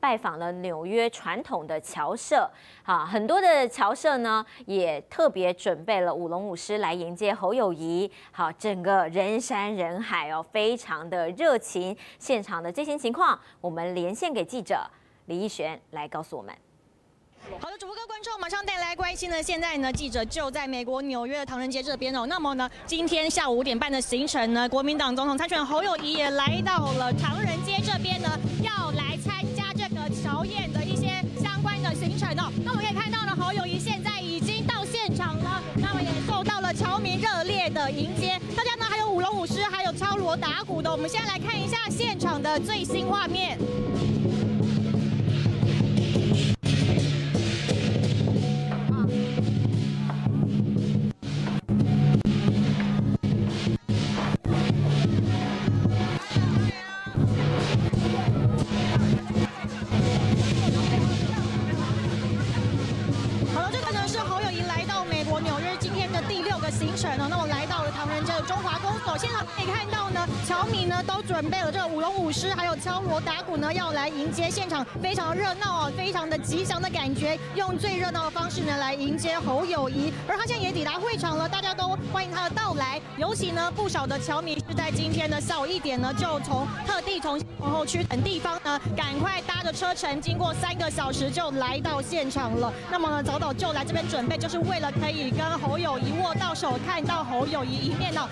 拜访了纽约传统的侨社，哈，很多的侨社呢也特别准备了舞龙舞狮来迎接侯友谊，好，整个人山人海哦，非常的热情。现场的最新情况，我们连线给记者李义璇来告诉我们。好的，主播跟观众，马上带来关心呢。现在呢，记者就在美国纽约的唐人街这边哦。那么呢，今天下午五点半的行程呢，国民党总统参选侯友谊也来到了唐人街迎接。大家呢，还有舞龙舞狮，还有敲锣打鼓的。我们现在来看一下现场的最新画面。好了，这个呢是侯友谊来到美国纽约今天的第六个行程哦。那我来到了唐人街的中华公所，现场可以看到呢，侨民呢都准备了这个舞龙舞狮，还有敲锣打鼓呢，要来迎接现场，非常热闹哦，非常的吉祥的感觉，用最热闹的方式呢来迎接侯友谊。而他现在也抵达会场了，大家都欢迎他的到来。尤其呢，不少的侨民是在今天的下午一点呢，就从特地从皇后区等地方呢，赶快搭着车程，经过三个小时就来到现场了。那么呢，早早就来这边准备，就是为了可以跟侯友谊握到手，看到侯友谊一面呢。